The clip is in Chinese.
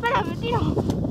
快点，不地道。